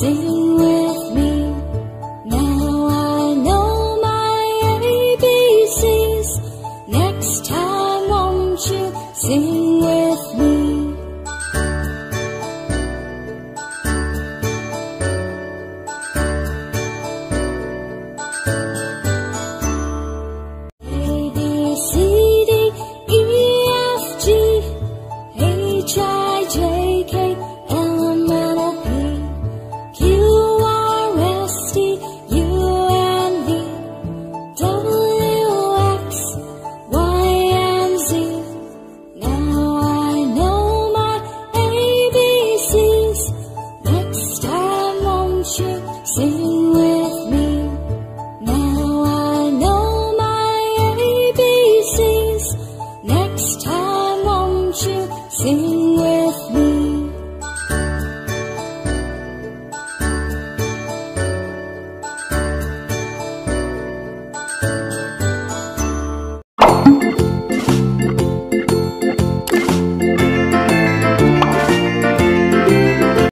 Sing with me. Now I know my ABCs. Next time, won't you sing? Sing with me. Now I know my ABCs. Next time, won't you sing with me?